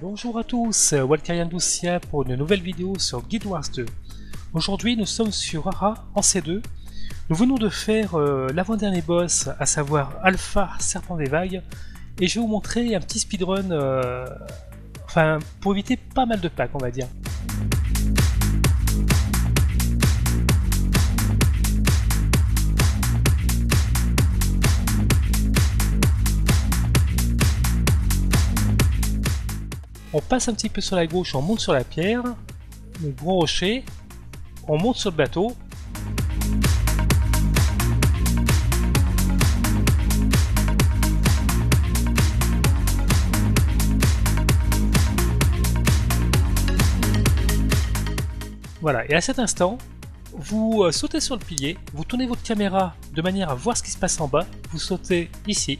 Bonjour à tous, Walkerian Doucia pour une nouvelle vidéo sur Guild Wars 2. Aujourd'hui nous sommes sur Ara en C2. Nous venons de faire euh, l'avant-dernier boss, à savoir Alpha Serpent des Vagues, et je vais vous montrer un petit speedrun, euh, enfin pour éviter pas mal de packs on va dire. On passe un petit peu sur la gauche, on monte sur la pierre, le gros rocher, on monte sur le bateau. Voilà, et à cet instant, vous euh, sautez sur le pilier, vous tournez votre caméra de manière à voir ce qui se passe en bas, vous sautez ici,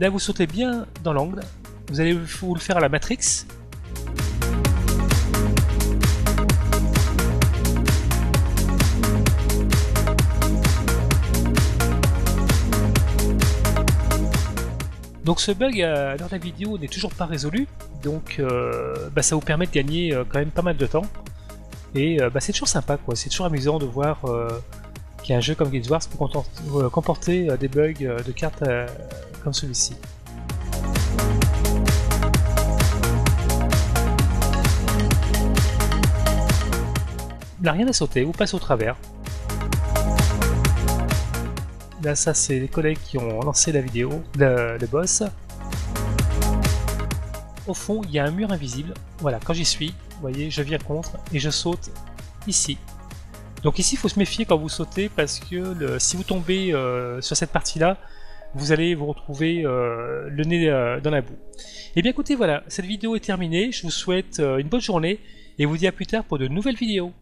Là, vous sautez bien dans l'angle. Vous allez vous le faire à la Matrix. Donc ce bug à l'heure de la vidéo n'est toujours pas résolu, donc euh, bah, ça vous permet de gagner euh, quand même pas mal de temps. Et euh, bah, c'est toujours sympa, quoi. c'est toujours amusant de voir qu'un jeu comme Guild Wars peut comporter des bugs de cartes comme celui-ci. N'a rien à sauter, ou passe au travers. Là, ça, c'est les collègues qui ont lancé la vidéo, le, boss. Au fond, il y a un mur invisible. Voilà, quand j'y suis, vous voyez, je viens contre et je saute ici. Donc ici, il faut se méfier quand vous sautez parce que si vous tombez euh, sur cette partie-là, vous allez vous retrouver euh, le nez euh, dans la boue. Et eh bien écoutez, voilà, cette vidéo est terminée, je vous souhaite une bonne journée et vous dis à plus tard pour de nouvelles vidéos.